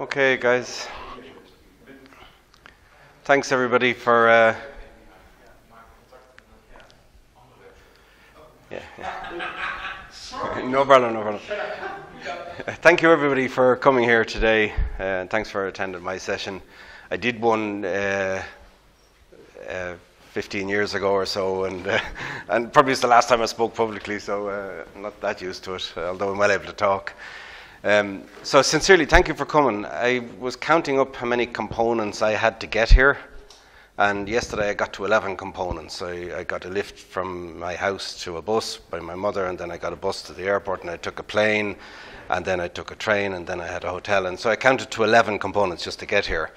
Okay, guys. Thanks everybody for. Uh, yeah, yeah. no problem, no problem. Thank you everybody for coming here today, uh, and thanks for attending my session. I did one uh, uh, 15 years ago or so, and uh, and probably it's the last time I spoke publicly, so uh, I'm not that used to it, although I'm well able to talk. Um, so sincerely, thank you for coming. I was counting up how many components I had to get here, and yesterday I got to 11 components. I, I, got a lift from my house to a bus by my mother, and then I got a bus to the airport, and I took a plane, and then I took a train, and then I had a hotel, and so I counted to 11 components just to get here.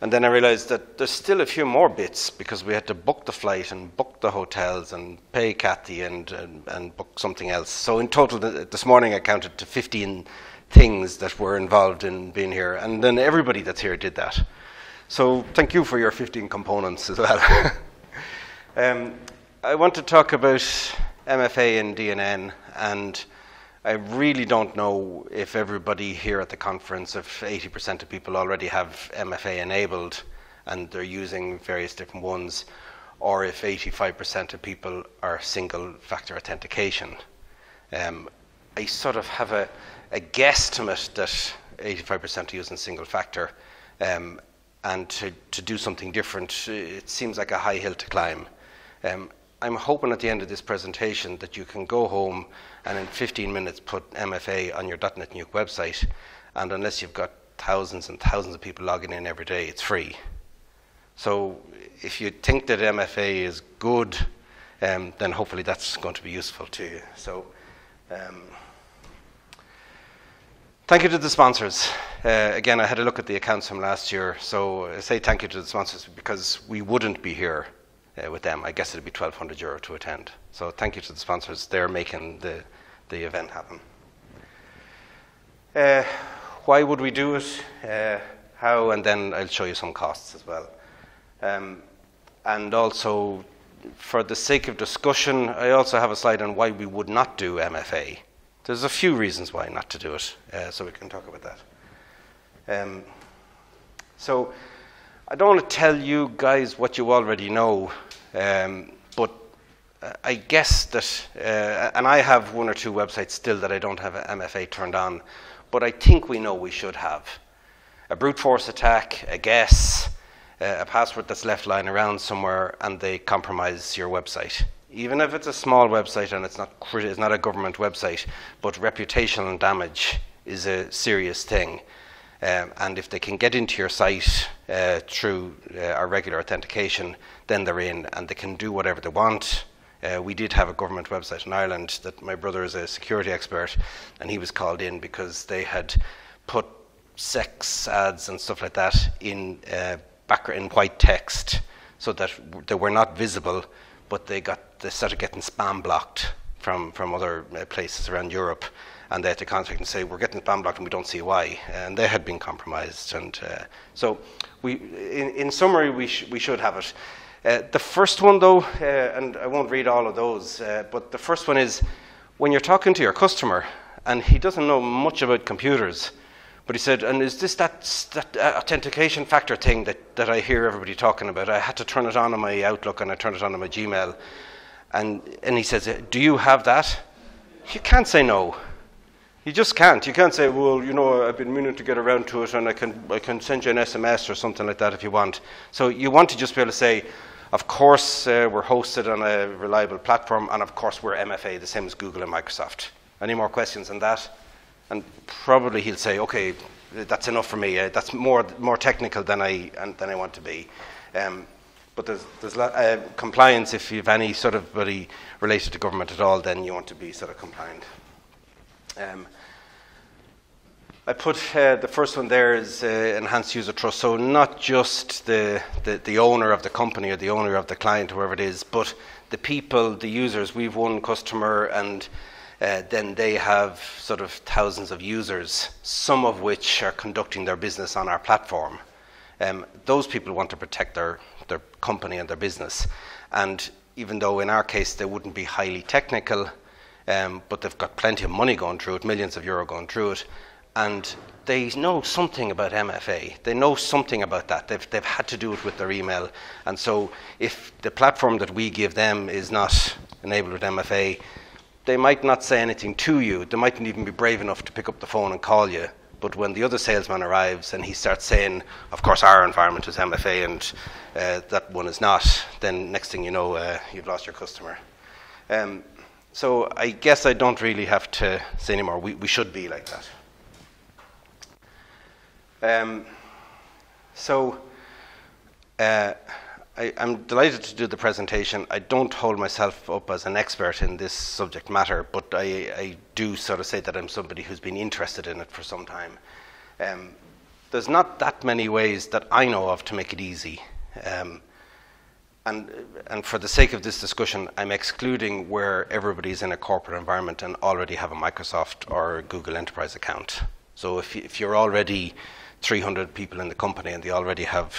And then I realized that there's still a few more bits because we had to book the flight and book the hotels and pay Kathy and, and, and book something else. So in total, this morning I counted to 15 things that were involved in being here. And then everybody that's here did that. So thank you for your 15 components as well. um, I want to talk about MFA and DNN, and I really don't know if everybody here at the conference, if 80% of people already have MFA enabled and they're using various different ones, or if 85% of people are single factor authentication. Um, I sort of have a, a guesstimate that 85% are using single factor, um, and to, to do something different, it seems like a high hill to climb. Um, I'm hoping at the end of this presentation that you can go home and in 15 minutes put MFA on your DotNetNuke website, and unless you've got thousands and thousands of people logging in every day, it's free. So if you think that MFA is good, um, then hopefully that's going to be useful to you. So. Um, Thank you to the sponsors. Uh, again, I had a look at the accounts from last year, so I say thank you to the sponsors because we wouldn't be here uh, with them. I guess it'd be 1,200 euro to attend. So thank you to the sponsors. They're making the, the event happen. Uh, why would we do it? Uh, how? And then I'll show you some costs as well. Um, and also, for the sake of discussion, I also have a slide on why we would not do MFA. There's a few reasons why not to do it, uh, so we can talk about that. Um, so, I don't want to tell you guys what you already know, um, but I guess that, uh, and I have one or two websites still that I don't have MFA turned on, but I think we know we should have. A brute force attack, a guess, uh, a password that's left lying around somewhere, and they compromise your website even if it's a small website and it's not, it's not a government website, but reputational damage is a serious thing. Um, and if they can get into your site uh, through uh, our regular authentication, then they're in and they can do whatever they want. Uh, we did have a government website in Ireland that my brother is a security expert, and he was called in because they had put sex ads and stuff like that in uh, back in white text so that they were not visible but they got they started getting spam blocked from from other uh, places around Europe, and they had to contact and say we're getting spam blocked and we don't see why, and they had been compromised, and uh, so we in, in summary we sh- we should have it. Uh, the first one though, uh, and I won't read all of those, uh, but the first one is when you're talking to your customer and he doesn't know much about computers but he said, and is this that, that uh, authentication factor thing that, that I hear everybody talking about? I had to turn it on on my Outlook and I turned it on on my Gmail. And, and he says, Do you have that? You can't say no. You just can't. You can't say, Well, you know, I've been meaning to get around to it and I can, I can send you an SMS or something like that if you want. So you want to just be able to say, Of course, uh, we're hosted on a reliable platform, and of course, we're MFA, the same as Google and Microsoft. Any more questions on that? And probably he'll say, okay, that's enough for me. Uh, that's more more technical than I than I want to be. Um, but there's, there's uh, compliance. If you have any sort of body related to government at all, then you want to be sort of compliant. Um, I put uh, the first one there is uh, enhanced user trust. So not just the, the, the owner of the company or the owner of the client, whoever it is, but the people, the users. We've one customer and uh, then they have sort of thousands of users, some of which are conducting their business on our platform. Um, those people want to protect their, their company and their business. And even though in our case they wouldn't be highly technical, um, but they've got plenty of money going through it, millions of euro going through it, and they know something about MFA. They know something about that. They've, they've had to do it with their email. And so if the platform that we give them is not enabled with MFA, they might not say anything to you. They mightn't even be brave enough to pick up the phone and call you. But when the other salesman arrives and he starts saying, of course, our environment is MFA and uh, that one is not, then next thing you know, uh, you've lost your customer. Um, so I guess I don't really have to say anymore. We, we should be like that. Um, so uh, I, am delighted to do the presentation. I don't hold myself up as an expert in this subject matter, but I, I do sort of say that I'm somebody who's been interested in it for some time. Um, there's not that many ways that I know of to make it easy. Um, and, and for the sake of this discussion, I'm excluding where everybody's in a corporate environment and already have a Microsoft or Google Enterprise account. So if, if you're already 300 people in the company and they already have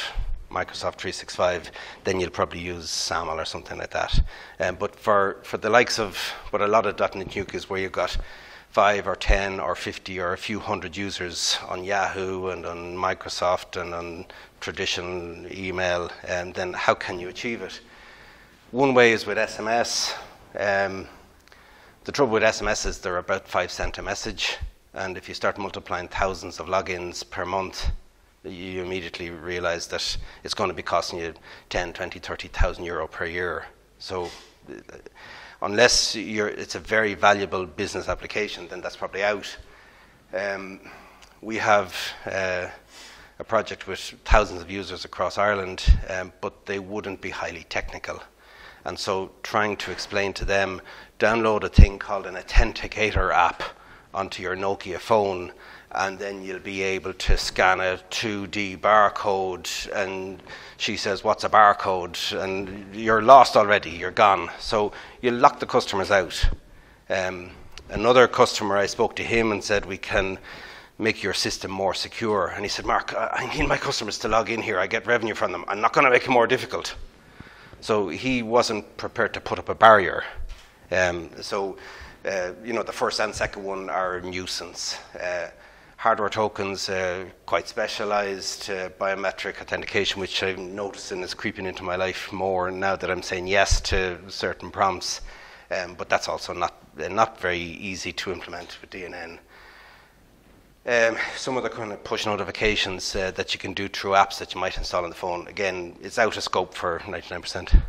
Microsoft 365, then you'll probably use SAML or something like that. Um, but for, for the likes of what a lot of DotNetNuke is where you've got five or 10 or 50 or a few hundred users on Yahoo and on Microsoft and on traditional email, and then how can you achieve it? One way is with SMS. Um, the trouble with SMS is they're about five cent a message. And if you start multiplying thousands of logins per month, you immediately realize that it's going to be costing you 10, 20, 30,000 euro per year. So uh, unless it's a very valuable business application, then that's probably out. Um, we have uh, a project with thousands of users across Ireland, um, but they wouldn't be highly technical. And so trying to explain to them, download a thing called an authenticator app onto your Nokia phone, and then you'll be able to scan a 2D barcode. And she says, What's a barcode? And you're lost already, you're gone. So you lock the customers out. Um, another customer, I spoke to him and said, We can make your system more secure. And he said, Mark, I need my customers to log in here. I get revenue from them. I'm not going to make it more difficult. So he wasn't prepared to put up a barrier. Um, so uh, you know, the first and second one are nuisance. Uh, hardware tokens, uh, quite specialized, uh, biometric authentication, which I'm noticing is creeping into my life more now that I'm saying yes to certain prompts. Um, but that's also not, uh, not very easy to implement with DNN. Um, some of the kind of push notifications uh, that you can do through apps that you might install on the phone, again, it's out of scope for 99%.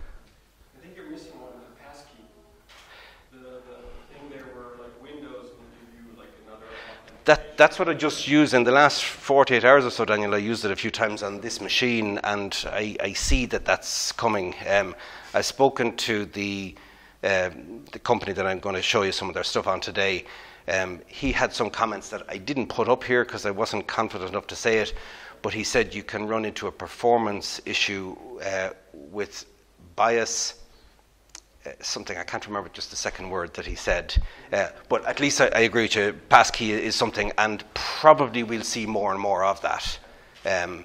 That, that's what I just used in the last 48 hours or so, Daniel. I used it a few times on this machine, and I, I see that that's coming. Um, I've spoken to the, uh, the company that I'm going to show you some of their stuff on today. Um, he had some comments that I didn't put up here because I wasn't confident enough to say it, but he said you can run into a performance issue uh, with bias something I can't remember just the second word that he said, uh, but at least I, I, agree you. Passkey is something, and probably we'll see more and more of that. Um,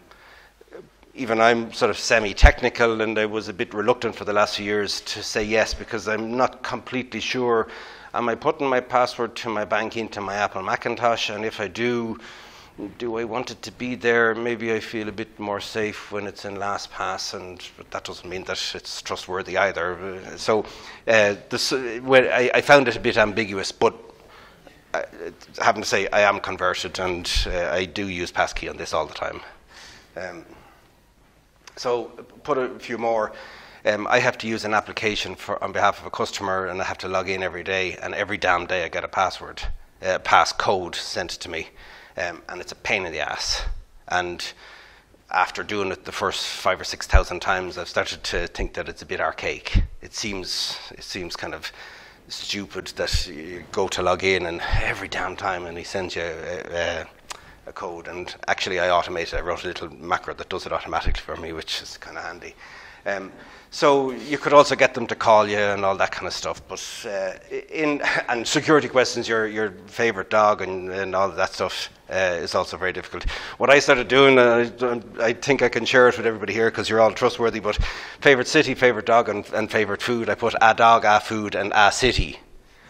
even I'm sort of semi-technical, and I was a bit reluctant for the last few years to say yes because I'm not completely sure. Am I putting my password to my bank into my Apple Macintosh? And if I do, do I want it to be there? Maybe I feel a bit more safe when it's in LastPass, and that doesn't mean that it's trustworthy either. So, uh, this, well, I, I, found it a bit ambiguous, but I, having to say, I am converted, and uh, I do use passkey on this all the time. Um, so, put a few more. Um, I have to use an application for, on behalf of a customer, and I have to log in every day, and every damn day I get a password, uh, passcode sent to me um, and it's a pain in the ass. And after doing it the first five or six thousand times, I've started to think that it's a bit archaic. It seems it seems kind of stupid that you go to log in and every damn time and he sends you a, a, a code. And actually, I automated. I wrote a little macro that does it automatically for me, which is kind of handy. Um, so you could also get them to call you and all that kind of stuff. But uh, in and security questions, your your favorite dog and, and all that stuff uh, is also very difficult. What I started doing, uh, I think I can share it with everybody here because you're all trustworthy. But favorite city, favorite dog, and, and favorite food, I put a dog, a food, and a city.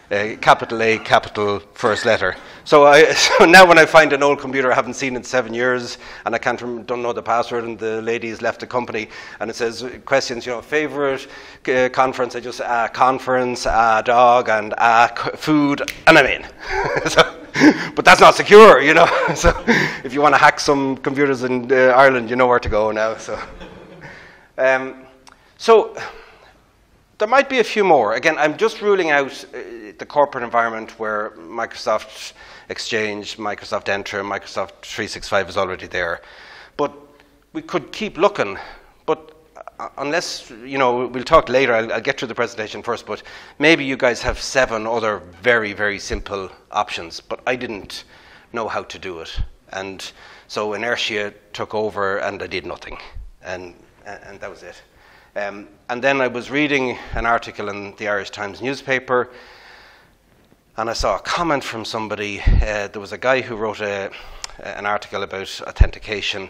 Uh, capital A, capital first letter. So, I, so now when I find an old computer I haven't seen in seven years and I can't rem- don't know the password and the lady has left the company and it says questions, you know, favorite uh, conference, I just uh, conference, uh, dog, and uh, food, and I'm in. so, but that's not secure, you know. so if you want to hack some computers in uh, Ireland, you know where to go now. So, um, so there might be a few more. Again, I'm just ruling out uh, the corporate environment where Microsoft Exchange, Microsoft Entra, Microsoft 365 is already there. But we could keep looking. But uh, unless, you know, we'll talk later, I'll, I'll get through the presentation first, but maybe you guys have seven other very, very simple options, but I didn't know how to do it. And so inertia took over and I did nothing. And, and that was it. Um, and then I was reading an article in the Irish Times newspaper, and I saw a comment from somebody. Uh, there was a guy who wrote a, an article about authentication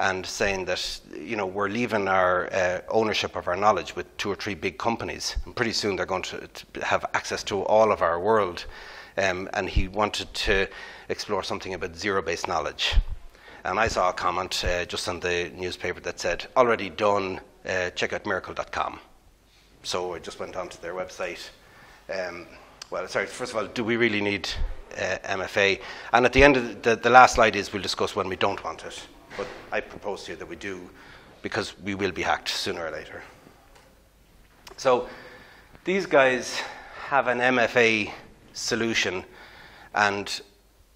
and saying that you know we're leaving our uh, ownership of our knowledge with two or three big companies, and pretty soon they're going to, to have access to all of our world. Um, and he wanted to explore something about zero-based knowledge. And I saw a comment uh, just on the newspaper that said, "Already done uh, check out miracl.com. So I just went onto their website. Um, well, sorry, first of all, do we really need uh, MFA? And at the end of the, the last slide is we'll discuss when we don't want it. But I propose to you that we do because we will be hacked sooner or later. So these guys have an MFA solution and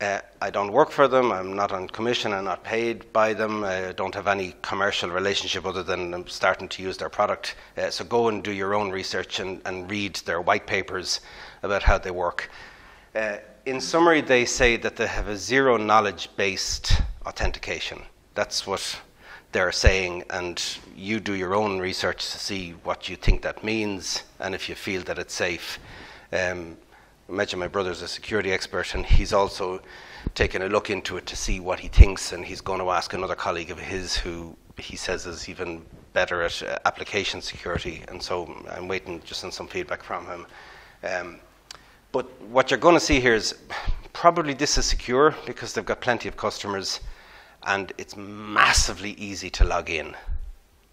uh, I don't work for them. I'm not on commission. I'm not paid by them. I don't have any commercial relationship other than I'm starting to use their product. Uh, so go and do your own research and, and, read their white papers about how they work. Uh, in summary, they say that they have a zero knowledge based authentication. That's what they're saying, and you do your own research to see what you think that means and if you feel that it's safe. Um, imagine my brother's a security expert and he's also taken a look into it to see what he thinks and he's going to ask another colleague of his who he says is even better at uh, application security and so I'm waiting just on some feedback from him. Um, but what you're going to see here is probably this is secure because they've got plenty of customers and it's massively easy to log in.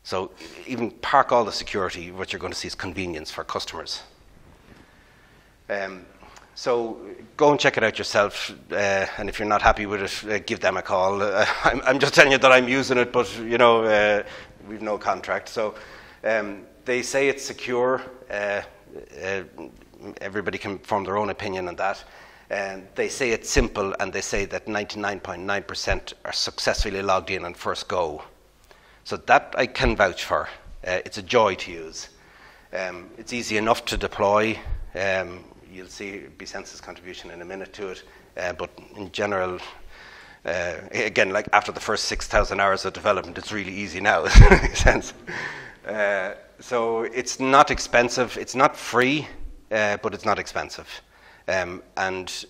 So even park all the security, what you're going to see is convenience for customers. Um, so go and check it out yourself, uh, and if you're not happy with it, uh, give them a call. Uh, I'm, I'm, just telling you that I'm using it, but you know uh, we've no contract. So um, they say it's secure. Uh, uh, everybody can form their own opinion on that. And they say it's simple, and they say that 99.9% are successfully logged in on first go. So that I can vouch for. it's a joy to use. Um, it's easy enough to deploy. Um, you'll see Bisense's contribution in a minute to it. Uh, but in general, uh, again, like after the first 6,000 hours of development, it's really easy now, sense. Uh, so it's not expensive. It's not free, uh, but it's not expensive. Um, and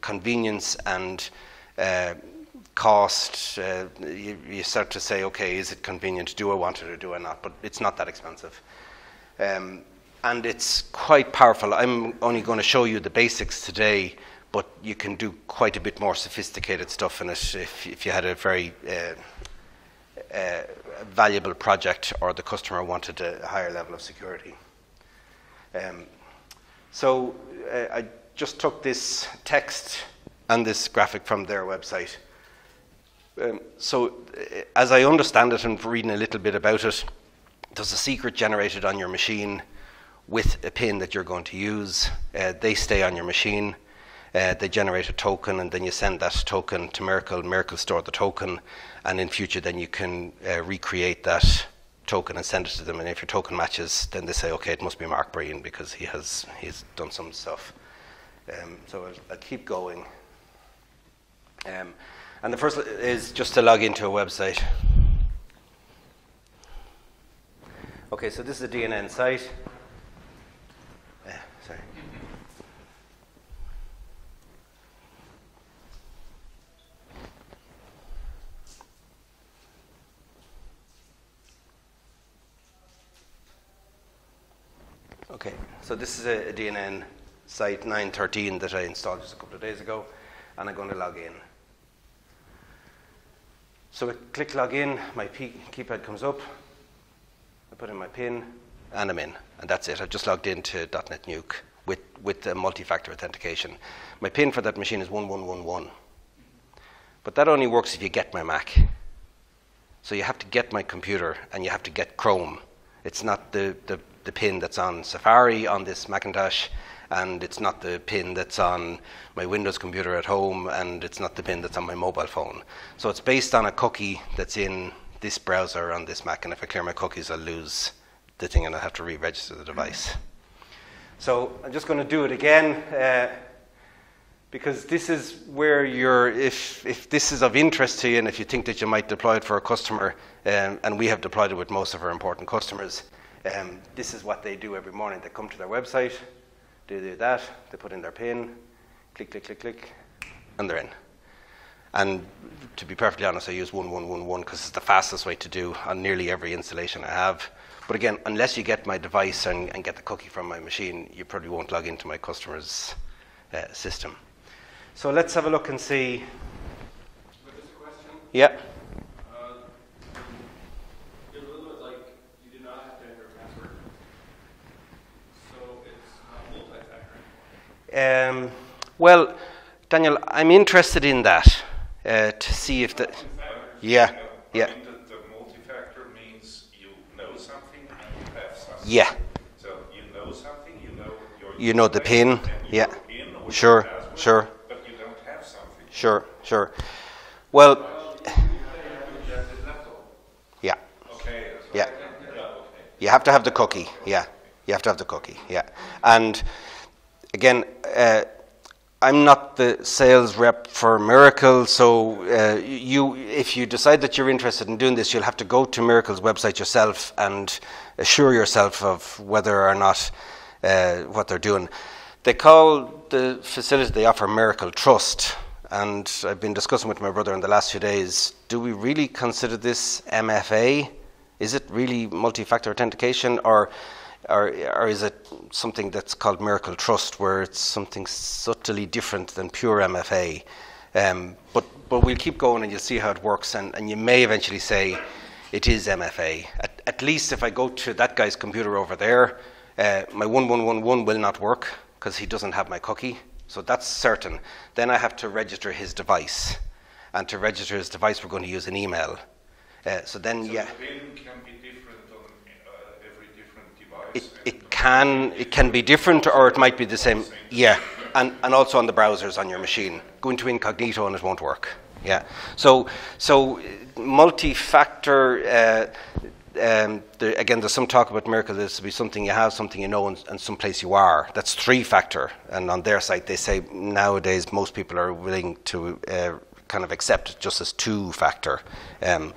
convenience and uh, cost, uh, you, you, start to say, okay, is it convenient? Do I want it or do I not? But it's not that expensive. Um, and it's quite powerful. I'm only going to show you the basics today, but you can do quite a bit more sophisticated stuff in it if, if you had a very uh, uh, valuable project or the customer wanted a higher level of security. Um, so uh, I just took this text and this graphic from their website. Um, so, uh, as I understand it and reading a little bit about it, there's a secret generated on your machine with a pin that you're going to use. Uh, they stay on your machine. Uh, they generate a token, and then you send that token to Miracl. Miracl store the token, and in future, then you can uh, recreate that token and send it to them. And if your token matches, then they say, okay, it must be Mark Breen because he has he's done some stuff. Um, so I'll, I'll, keep going. Um, and the first is just to log into a website. Okay, so this is a DNN site. Okay, so this is a, a DNN site 913 that I installed just a couple of days ago, and I'm going to log in. So I click login, my P- keypad comes up, I put in my PIN, and I'm in, and that's it. I've just logged into DotNetNuke with, with multi-factor authentication. My PIN for that machine is 1111. But that only works if you get my Mac. So you have to get my computer and you have to get Chrome. It's not the, the, the pin that's on Safari on this Macintosh, and it's not the pin that's on my Windows computer at home, and it's not the pin that's on my mobile phone. So it's based on a cookie that's in this browser on this Mac, and if I clear my cookies, I'll lose the thing and I'll have to re register the device. So I'm just going to do it again. Uh, because this is where you're, if, if this is of interest to you and if you think that you might deploy it for a customer, um, and we have deployed it with most of our important customers, um, this is what they do every morning. They come to their website, they do that, they put in their PIN, click, click, click, click, and they're in. And to be perfectly honest, I use 1111 because it's the fastest way to do on nearly every installation I have. But again, unless you get my device and, and get the cookie from my machine, you probably won't log into my customer's uh, system. So let's have a look and see. But just a question. Yeah. Uh, You're a little bit like you do not have to enter a password. So it's not multi-factor. Um, well, Daniel, I'm interested in that uh, to see if the. Yeah. Yeah. I mean, the, the multi-factor means you know something and you have something. Yeah. So you know something, you know your. You know the PIN, yeah. PIN Sure, sure. But you don't have something. Sure, sure. Well, yeah. Okay. so-. Yeah. You have to have the cookie, yeah. You have to have the cookie, yeah. And again, uh, I'm not the sales rep for Miracl, so uh, you, if you decide that you're interested in doing this, you'll have to go to Miracl's website yourself and assure yourself of whether or not uh, what they're doing. They call the facility they offer Miracl Trust, and I've been discussing with my brother in the last few days. Do we really consider this MFA? Is it really multi-factor authentication, or, or, or is it something that's called Miracl Trust, where it's something subtly different than pure MFA? Um, but but we'll keep going, and you'll see how it works, and, and you may eventually say it is MFA. At, at least if I go to that guy's computer over there, uh, my 1111 will not work because he doesn't have my cookie. So that's certain. Then I have to register his device. And to register his device, we're going to use an email. Uh, so then, So yeah, the PIN can be different on uh, every different device. It, it can it can be different or it might be the same. Yeah, and and also on the browsers on your machine. Go into incognito and it won't work. Yeah. So so multi-factor. Uh, um, there, again, there's some talk about Miracl. This to be something you have, something you know, and, and some place you are. That's three-factor, and on their site they say nowadays most people are willing to uh, kind of accept it just as two-factor. Um,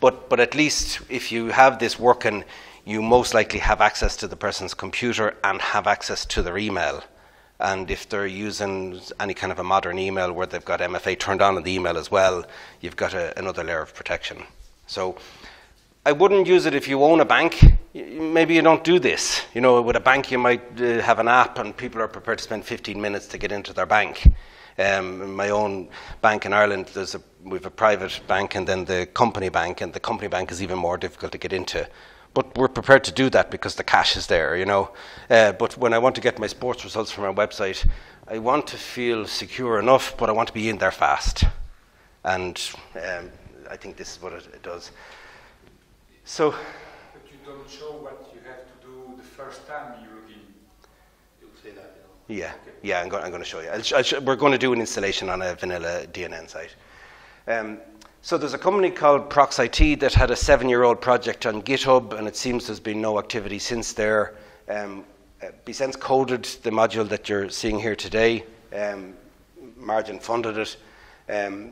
but but at least if you have this working, you most likely have access to the person's computer and have access to their email. And if they're using any kind of a modern email where they've got MFA turned on in the email as well, you've got a, another layer of protection. So I wouldn't use it if you own a bank. Maybe you don't do this. You know, with a bank, you might uh, have an app and people are prepared to spend 15 minutes to get into their bank. Um, my own bank in Ireland, there's a, we have a private bank and then the company bank, and the company bank is even more difficult to get into. But we're prepared to do that because the cash is there, you know. Uh, but when I want to get my sports results from our website, I want to feel secure enough, but I want to be in there fast. And um, I think this is what it, it does. So, But you don't show what you have to do the first time you log in. You'll say that, you know. yeah, yeah, I'm, go- I'm going to show you. I'll sh- I'll sh- we're going to do an installation on a vanilla DNN site. Um, so there's a company called ProxIT that had a seven-year-old project on GitHub, and it seems there's been no activity since there. Um, uh, Bsense coded the module that you're seeing here today. Um, Margin funded it, um,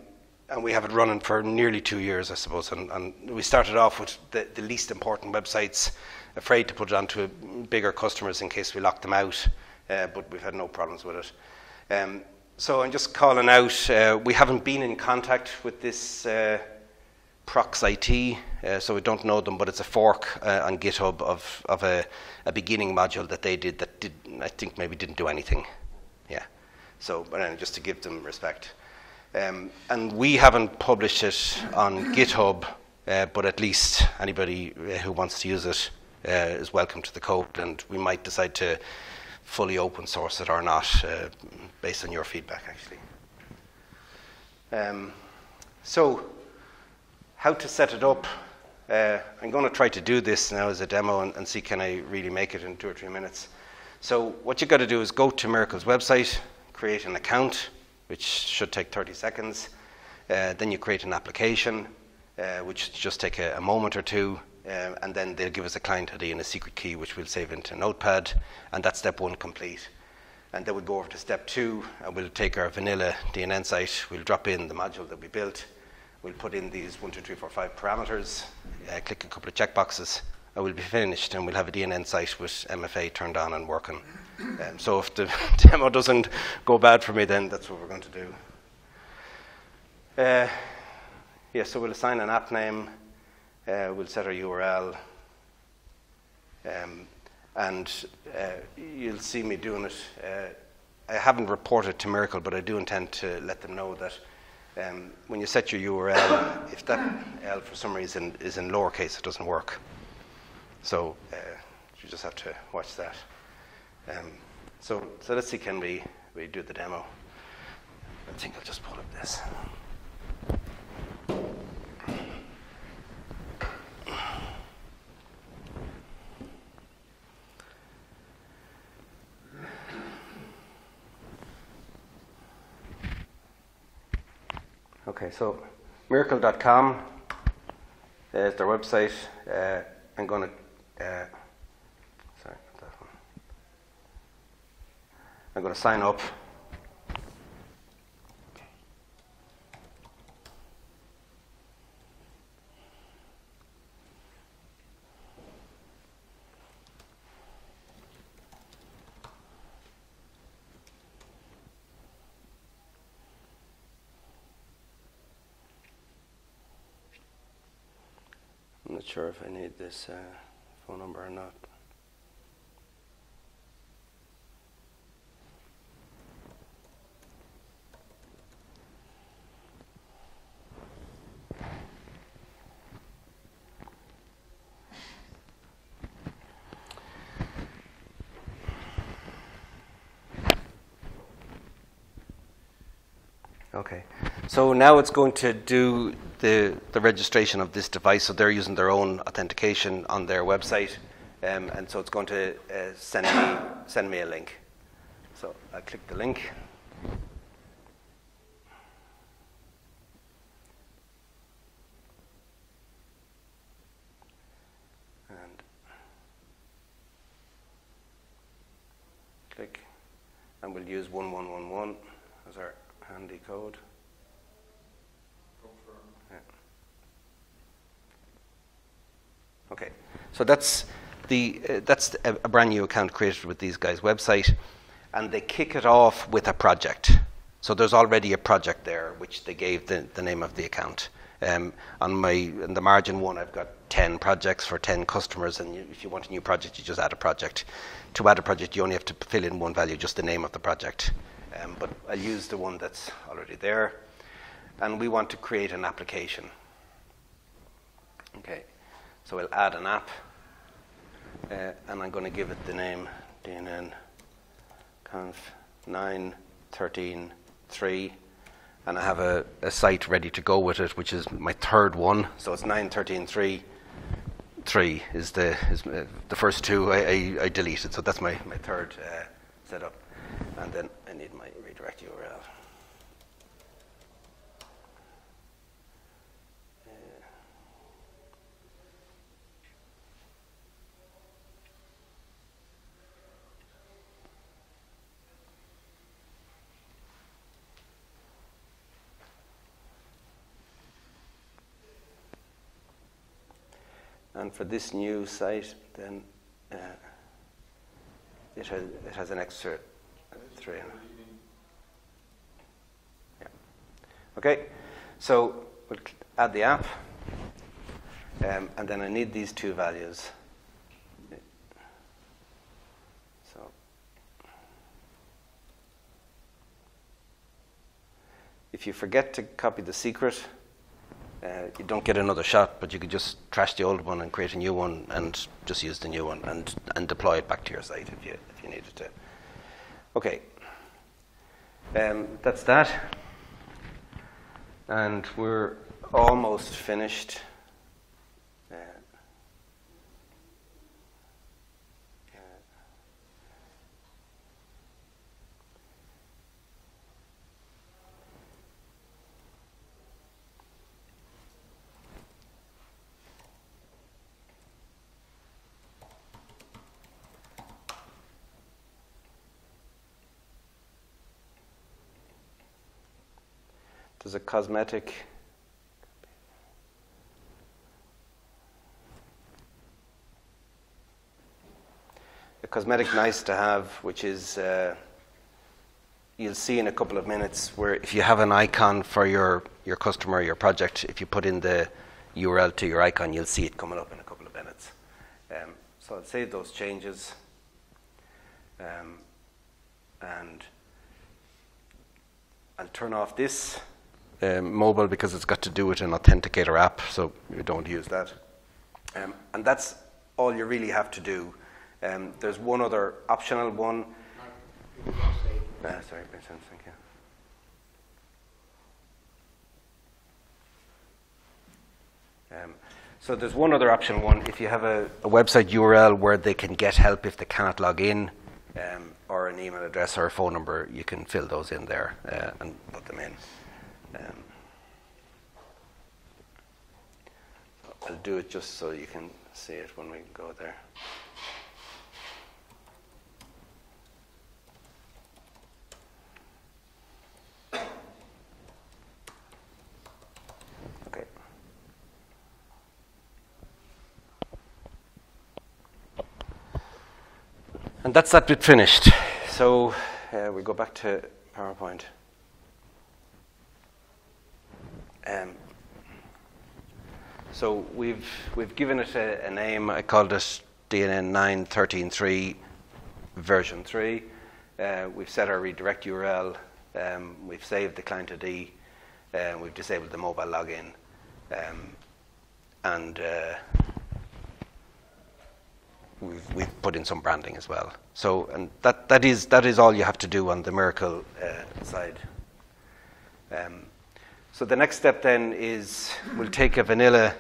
and we have it running for nearly two years, I suppose. And, and we started off with the, the least important websites, afraid to put it onto bigger customers in case we locked them out, uh, but we've had no problems with it. Um, so I'm just calling out. Uh, we haven't been in contact with this uh, ProxIT, uh, so we don't know them, but it's a fork uh, on GitHub of, of a, a beginning module that they did that did, I think maybe didn't do anything. Yeah. So, but just to give them respect. Um, and we haven't published it on GitHub, uh, but at least anybody uh, who wants to use it uh, is welcome to the code, and we might decide to fully open source it or not, uh, based on your feedback, actually. Um, so, how to set it up? Uh, I'm going to try to do this now as a demo and, and see can I really make it in two or three minutes. So, what you've got to do is go to Miracl's website, create an account, which should take 30 seconds. Uh, then you create an application, uh, which just take a, a moment or two. Uh, and then they'll give us a client ID and a secret key, which we'll save into Notepad, and that's step one complete. And then we'll go over to step two, and we'll take our vanilla DNN site, we'll drop in the module that we built, we'll put in these one, two, three, four, five parameters, uh, click a couple of checkboxes, and we'll be finished, and we'll have a DNN site with MFA turned on and working. Um, so if the demo doesn't go bad for me, then that's what we're going to do. Uh, yeah, so we'll assign an app name. Uh, we'll set our URL. Um, and uh, you'll see me doing it. Uh, I haven't reported to Miracl, but I do intend to let them know that um, when you set your URL, if that L for some reason is in lowercase, it doesn't work. So uh, you just have to watch that. Um, so, so let's see, can we, we do the demo? I think I'll just pull up this. Okay, so miracl.com is their website. Uh, I'm going to, uh, sorry. I'm going to sign up. Sure if I need this uh, phone number or not. Okay. So now it's going to do the, the registration of this device. So they're using their own authentication on their website. Um, and so it's going to uh, send, me, send me a link. So I click the link. And click. And we'll use 1111 as our handy code. Yeah. Okay, so that's the uh, that's a, brand new account created with these guys' website, and they kick it off with a project. So there's already a project there, which they gave the, the name of the account. Um, on my in the margin one, I've got 10 projects for 10 customers, and you, if you want a new project, you just add a project. To add a project, you only have to fill in one value, just the name of the project. Um, but I'll use the one that's already there. And we want to create an application. Okay, so we'll add an app, uh, and I'm going to give it the name DNN conf 913 3 and I have a, a site ready to go with it, which is my third one. So it's 913.3. 3 is the is uh, the first two I, I, I, deleted, so that's my, my third uh, setup. And then I need my redirect URL. For this new site, then uh, it, has, it has an extra three. Yeah. Okay, so we'll add the app, um, and then I need these two values. So if you forget to copy the secret, uh, you don't get another shot, but you could just trash the old one and create a new one and just use the new one and, and deploy it back to your site if you, if you needed to. Okay, um, that's that. And we're almost finished. There's a cosmetic. A cosmetic nice to have, which is uh, you'll see in a couple of minutes where if you have an icon for your, your customer, your project, if you put in the URL to your icon, you'll see it coming up in a couple of minutes. Um, so I'll save those changes. Um, and I'll turn off this um, mobile because it's got to do with an authenticator app, so you don't use that. Um, and that's all you really have to do. Um, there's one other optional one. Ah, sorry, makes sense, thank you. Um, so there's one other option one. If you have a, a, website URL where they can get help if they cannot log in, um, or an email address or a phone number, you can fill those in there uh, and put them in. Um, I'll do it just so you can see it when we go there. Okay. And that's that bit finished. So uh, we go back to PowerPoint. Um, so we've we've given it a, a, name. I called this DNN 9.13.3 version 3. Uh, we've set our redirect URL. Um, we've saved the client ID. Uh, we've disabled the mobile login. Um, and uh, we've, we've put in some branding as well. So, and that, that, is, that is all you have to do on the Miracl uh, side. Um, so the next step then is we'll take a vanilla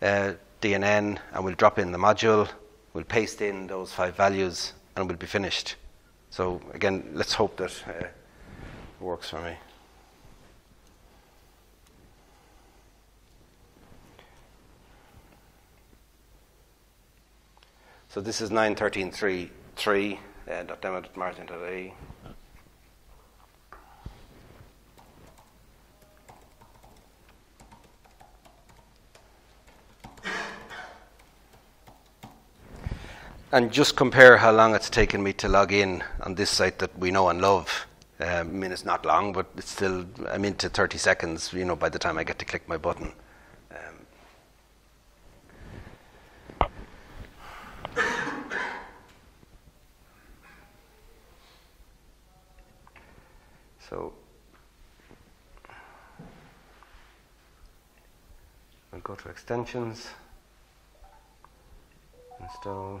uh, DNN and we'll drop in the module, we'll paste in those five values, and we'll be finished. So again, let's hope that uh, works for me. So this is 9.13.3.3, uh, demo.martin.ie. and just compare how long it's taken me to log in on this site that we know and love. Um, I mean, it's not long, but it's still, I'm into 30 seconds, you know, by the time I get to click my button. Um, so, I'll go to extensions, install.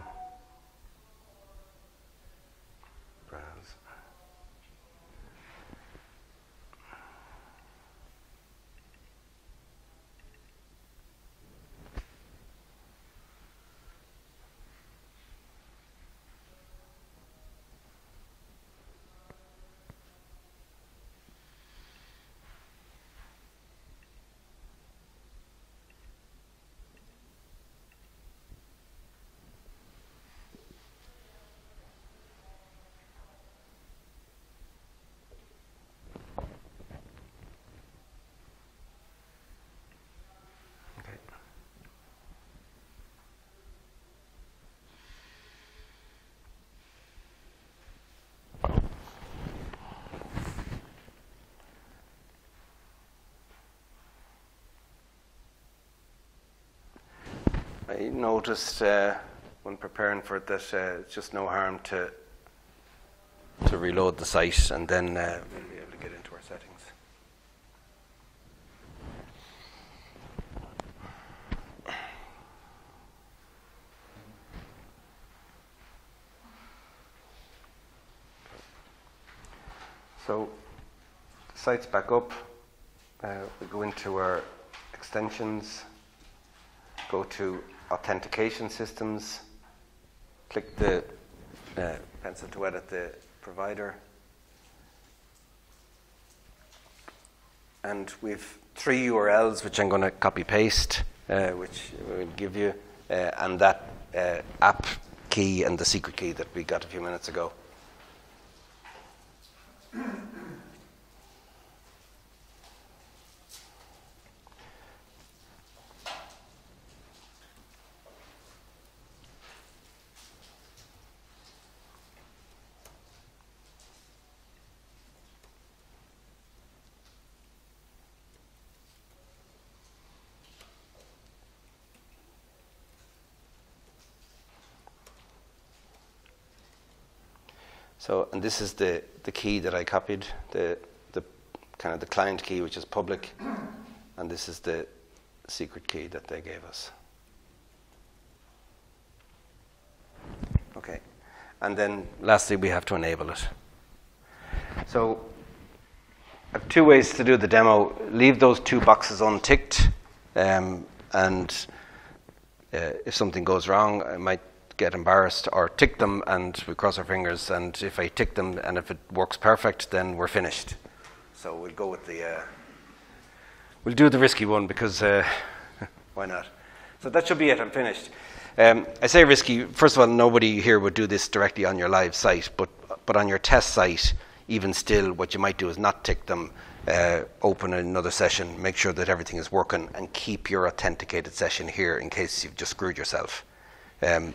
noticed uh, when preparing for it that it's uh, just no harm to to reload the site and then uh, we'll be able to get into our settings. So the site's back up. Uh, we go into our extensions, go to authentication systems, click the uh, pencil to edit the provider. And we've three URLs which I'm going to copy paste, uh, which we'll give you, uh, and that uh, app key and the secret key that we got a few minutes ago. So, and this is the, the key that I copied, the, the kind of the client key, which is public, and this is the secret key that they gave us. Okay, and then lastly, we have to enable it. So, I have two ways to do the demo. Leave those two boxes unticked, um, and uh, if something goes wrong, I might get embarrassed or tick them and we cross our fingers and if I tick them and if it works perfect then we're finished. So we'll go with the uh, we'll do the risky one because uh, why not? So that should be it. I'm finished. Um, I say risky. First of all, nobody here would do this directly on your live site, but but on your test site, even still, what you might do is not tick them. Uh, open another session, make sure that everything is working, and keep your authenticated session here in case you've just screwed yourself. Um,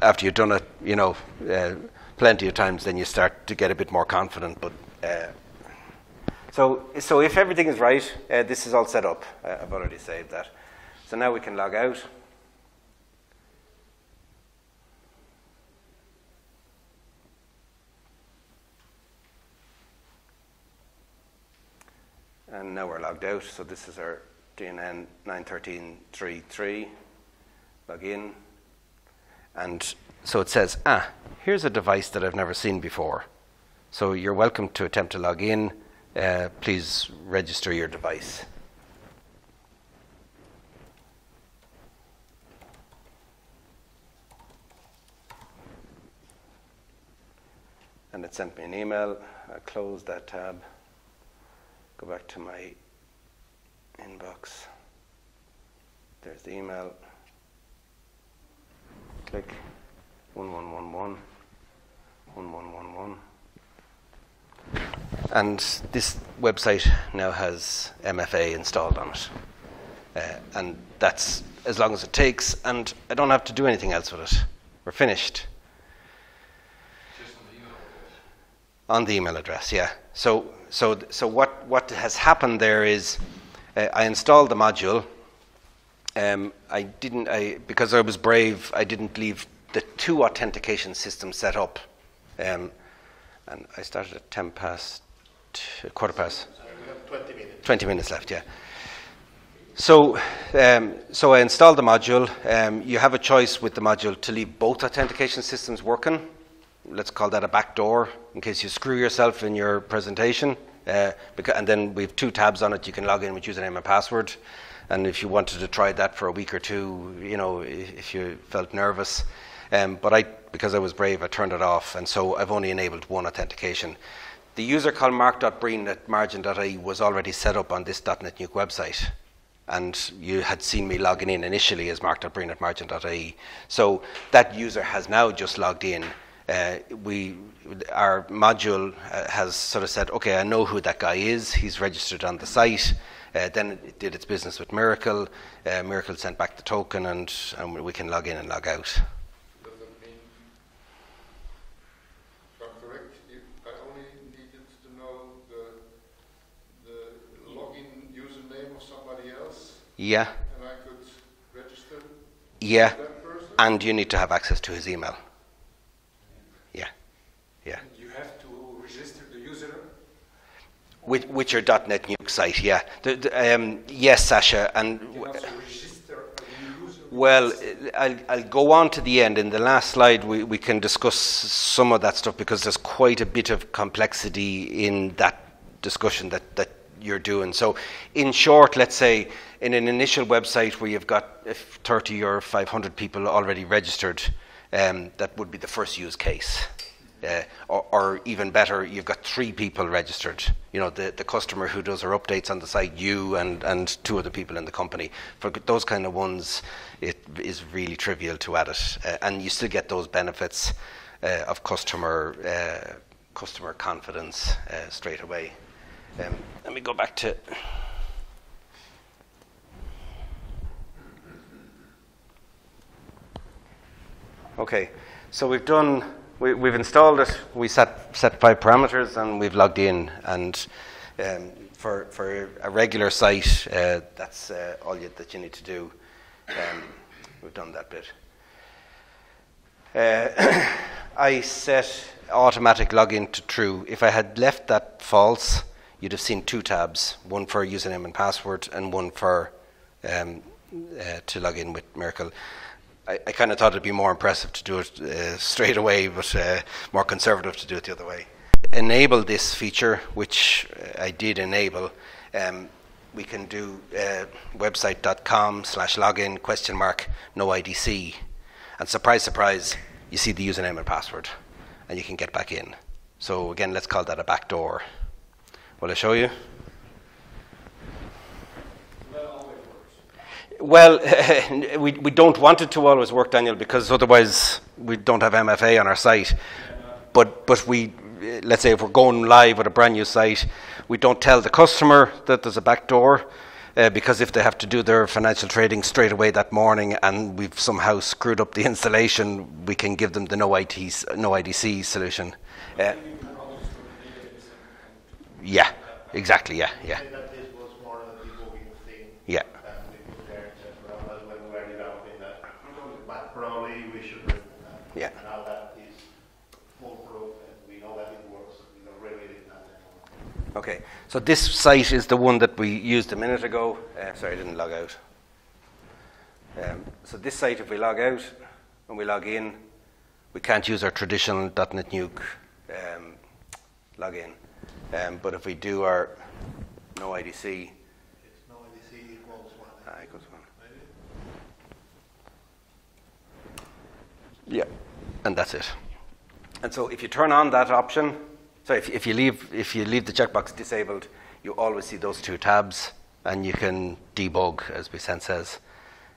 after you've done it, you know, uh, plenty of times, then you start to get a bit more confident. But uh, so, so if everything is right, uh, this is all set up. Uh, I've already saved that. So now we can log out. And now we're logged out. So this is our DNN 91333. Log in. And so it says, ah, here's a device that I've never seen before. So you're welcome to attempt to log in. Uh, please register your device. And it sent me an email. I closed that tab. Go back to my inbox. There's the email click 1111 1111 and this website now has MFA installed on it. Uh, and that's as long as it takes and I don't have to do anything else with it. We're finished. On the email address yeah. So so so what what has happened there is uh, I installed the module um, I didn't, I, because I was brave, I didn't leave the two authentication systems set up. Um, and I started at 10 past, quarter past. We have 20 minutes. 20 minutes left, yeah. So, um, so I installed the module. Um, you have a choice with the module to leave both authentication systems working. Let's call that a backdoor in case you screw yourself in your presentation. Uh, because, and then we have two tabs on it. You can log in with username and password. And if you wanted to try that for a week or two, you know, if you felt nervous. Um, but I, because I was brave, I turned it off. And so I've only enabled one authentication. The user called mark.breen at margin.ie was already set up on this DotNetNuke website. And you had seen me logging in initially as mark.breen at margin.ie. So that user has now just logged in. Uh, we, our module uh, has sort of said, okay, I know who that guy is. He's registered on the site. Uh, then it did its business with Miracl. Uh, Miracl sent back the token, and, and we can log in and log out. Does that mean, if I'm correct, I only needed to know the, the login username of somebody else, Yeah, and I could register yeah, that person? and you need to have access to his email. Yeah, yeah. And you have to register the user. With, with your DotNetNuke site, yeah. The, the, um, yes, Sasha, and You can also register a new user Well, I'll, I'll go on to the end. In the last slide, we, we can discuss some of that stuff because there's quite a bit of complexity in that discussion that, that you're doing. So, in short, let's say in an initial website where you've got 30 or 500 people already registered, um, that would be the first use case. Uh, or, or even better, you've got three people registered. You know, the, the customer who does our updates on the site, you and, and two other people in the company. For those kind of ones, it is really trivial to add it, uh, and you still get those benefits uh, of customer uh, customer confidence uh, straight away. Um, let me go back to. Okay, so we've done, we, we've installed it, we set, set five parameters and we've logged in. And um, for, for a regular site, uh, that's uh, all you, that you need to do. Um, we've done that bit. Uh, I set automatic login to true. If I had left that false, you'd have seen two tabs one for username and password, and one for um, uh, to log in with Miracl. I, I kind of thought it'd be more impressive to do it uh, straight away, but uh, more conservative to do it the other way. Enable this feature, which uh, I did enable. Um, we can do uh, website.com slash login question mark no IDC. And surprise, surprise, you see the username and password, and you can get back in. So again, let's call that a backdoor. Will I show you? Well, we, we don't want it to always work, Daniel, because otherwise we don't have MFA on our site. But, but we, let's say if we're going live with a brand new site, we don't tell the customer that there's a back door. Uh, because if they have to do their financial trading straight away that morning and we've somehow screwed up the installation, we can give them the no, IT, no IDC solution. Uh, yeah, exactly, yeah, yeah. say that this was more of a debugging thing Yeah. that we put there, etc. When when we were developing that. But probably we should Yeah. Now that is foolproof and we know that it works, we don't really need that anymore. Okay, so this site is the one that we used a minute ago. Uh, sorry, I didn't log out. Um, so this site, if we log out and we log in, we can't use our traditional DotNetNuke um, login. Um, but if we do our no IDC, It's no IDC equals one. ah, equals one. Maybe? Yeah, and that's it. And so if you turn on that option, so if, if you leave if you leave the checkbox disabled, you always see those two tabs, and you can debug, as Vicent says.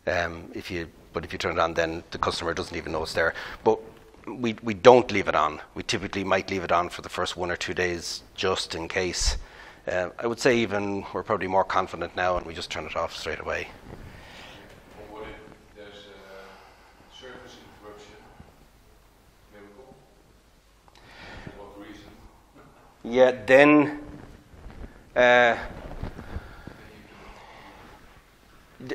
Um, if you but if you turn it on, then the customer doesn't even know it's there. But we we don't leave it on. We typically might leave it on for the first one or two days, just in case. Uh, I would say even we're probably more confident now, and we just turn it off straight away. Or what if there's a service interruption? Miracl? For what reason? Yeah, then. Uh,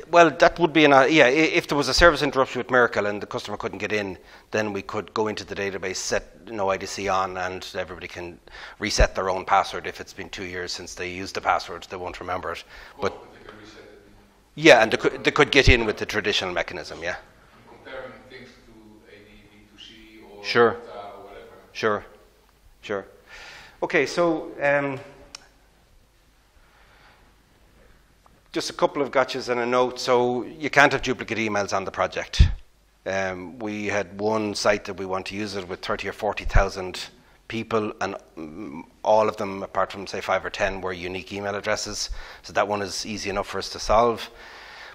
well, that would be an uh, yeah. If there was a service interruption with Miracl and the customer couldn't get in, then we could go into the database, set no IDC on, and everybody can reset their own password. If it's been two years since they used the password, they won't remember it. But Well, they can reset it. yeah, and they could, they could get in with the traditional mechanism. Yeah, comparing things to AD, B2C or Sure. Data or whatever. sure, sure. Okay, so um, just a couple of gotchas and a note. So you can't have duplicate emails on the project. Um, we had one site that we want to use it with 30 or 40,000 people, and mm, all of them, apart from say five or 10, were unique email addresses. So that one is easy enough for us to solve.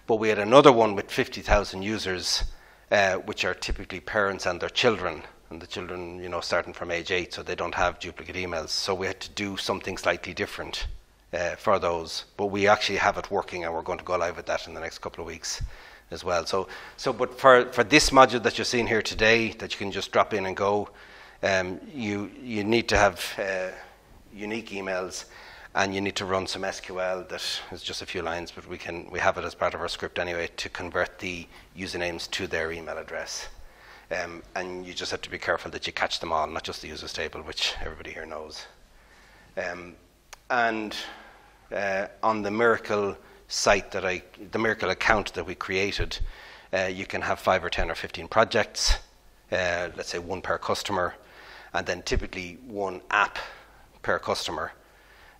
But we had another one with 50,000 users, uh, which are typically parents and their children. And the children, you know, starting from age eight, so they don't have duplicate emails. So we had to do something slightly different uh, for those. But we actually have it working, and we're going to go live with that in the next couple of weeks as well. So, so but for, for this module that you're seeing here today, that you can just drop in and go, um, you you need to have uh, unique emails, and you need to run some SQL that is just a few lines, but we can we have it as part of our script anyway to convert the usernames to their email address. Um, and you just have to be careful that you catch them all, not just the users table, which everybody here knows. Um, and uh, on the Miracl site that I, the Miracl account that we created, uh, you can have five or 10 or 15 projects, uh, let's say one per customer, and then typically one app per customer.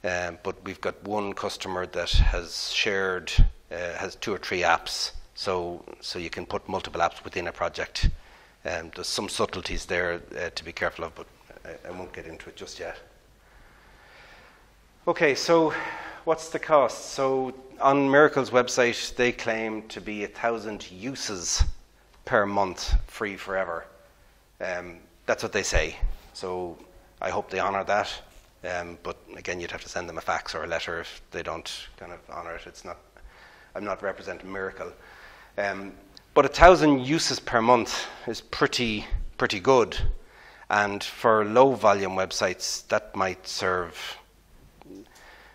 Um, but we've got one customer that has shared, uh, has two or three apps, so, so you can put multiple apps within a project. Um, there's some subtleties there uh, to be careful of, but I, I won't get into it just yet. Okay, so what's the cost? So on Miracl's website, they claim to be a thousand uses per month, free forever. Um, that's what they say. So I hope they honour that. Um, but again, you'd have to send them a fax or a letter if they don't kind of honour it. It's not. I'm not representing Miracl. Um, but a thousand uses per month is pretty pretty good, and for low volume websites, that might serve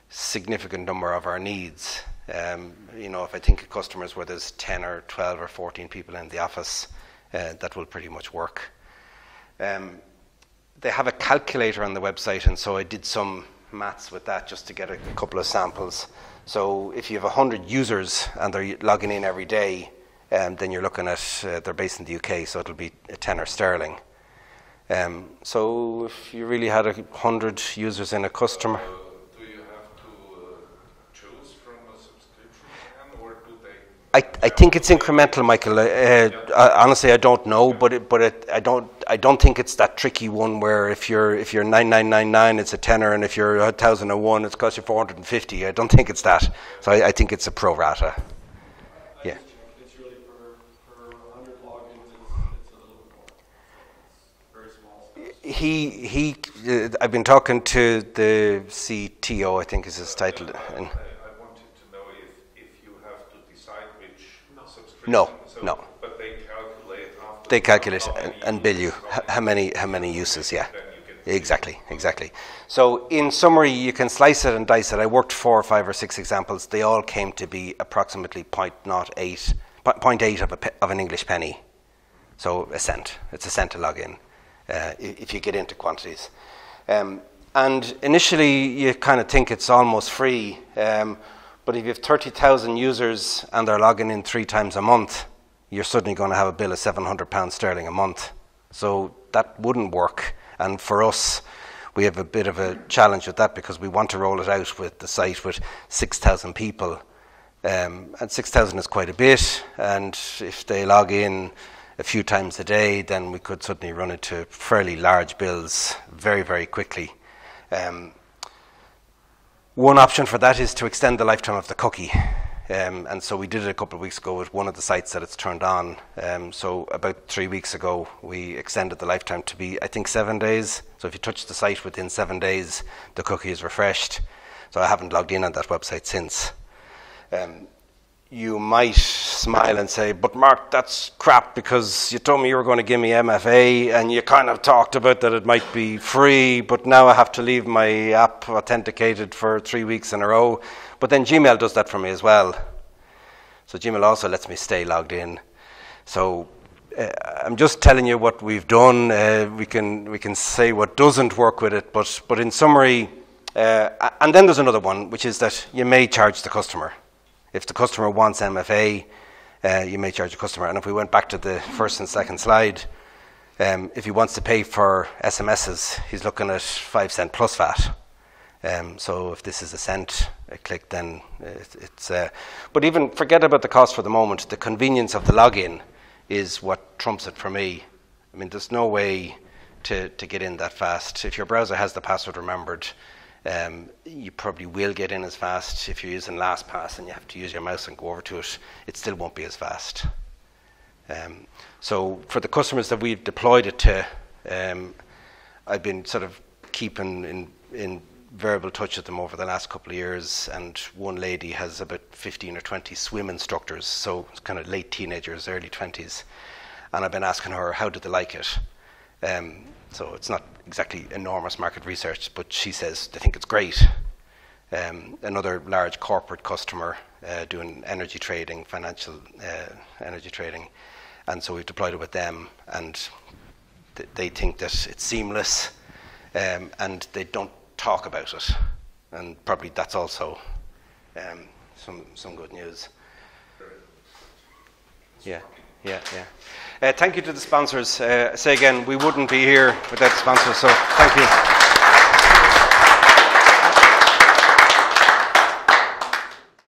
significant number of our needs. Um, you know, if I think of customers where there's 10 or 12 or 14 people in the office, uh, that will pretty much work. Um, they have a calculator on the website, and so I did some maths with that just to get a couple of samples. So if you have 100 users and they're logging in every day, um, then you're looking at, uh, they're based in the UK, so it'll be a tenner sterling. Um, so if you really had a 100 users in a customer, Uh, do you have to uh, choose from a subscription plan, or do they? I, I think it's incremental, Michael. Uh, uh, honestly, I don't know, but it, but it, I don't I don't think it's that tricky one where if you're if you're nine nine nine nine, it's a tenner, and if you're a thousand and one, it's cost you four hundred and fifty. I don't think it's that. So I, I think it's a pro rata. I Yeah. just checked, it's really per, per hundred logins, it's, it's a little bit more. It's very small stuff. He he. Uh, I've been talking to the CTO. I think is his title. And I, I wanted to know if, if you have to decide which subscription. No, so- no. But they calculate after. they calculate how and, and bill you how many how many uses. Yeah. Then you get. Exactly, exactly. So, in summary, you can slice it and dice it. I worked four or five or six examples. They all came to be approximately 0.08, 0.8 of, a, of an English penny. So, a cent. It's a cent to log in uh, if you get into quantities. Um, and initially, you kind of think it's almost free. Um, but if you have 30,000 users and they're logging in three times a month, you're suddenly going to have a bill of £700 sterling a month. So that wouldn't work. And for us, we have a bit of a challenge with that because we want to roll it out with the site with 6,000 people. Um, and 6,000 is quite a bit. And if they log in a few times a day, then we could suddenly run into fairly large bills very, very quickly. Um, one option for that is to extend the lifetime of the cookie. Um, and so we did it a couple of weeks ago with one of the sites that it's turned on. Um, so about three weeks ago, we extended the lifetime to be, I think, seven days. So if you touch the site within seven days, the cookie is refreshed. So I haven't logged in on that website since. Um, you might smile and say, but Mark, that's crap because you told me you were going to give me MFA and you kind of talked about that it might be free, but now I have to leave my app authenticated for three weeks in a row. But then Gmail does that for me as well. So Gmail also lets me stay logged in. So uh, I'm just telling you what we've done. Uh, we can we can say what doesn't work with it, but but in summary, uh, and then there's another one, which is that you may charge the customer. If the customer wants MFA, uh, you may charge the customer. And if we went back to the first and second slide, um, if he wants to pay for SMSs, he's looking at five cent plus VAT. Um, so if this is a cent a click, then it, it's. Uh, but even forget about the cost for the moment. The convenience of the login is what trumps it for me. I mean, there's no way to, to get in that fast. If your browser has the password remembered, um, you probably will get in as fast. If you're using LastPass and you have to use your mouse and go over to it, it still won't be as fast. Um, so for the customers that we've deployed it to, um, I've been sort of keeping in, in variable touch with them over the last couple of years. And one lady has about 15 or 20 swim instructors, so kind of late teenagers, early 20s. And I've been asking her, how did they like it? Um, so it's not exactly enormous market research, but she says they think it's great. Um, another large corporate customer uh, doing energy trading, financial uh, energy trading, and so we've deployed it with them, and th- they think that it's seamless, um, and they don't talk about it, and probably that's also um, some, some good news. Yeah, yeah, yeah. Uh, thank you to the sponsors. Uh, say again, we wouldn't be here without the sponsors, so thank you.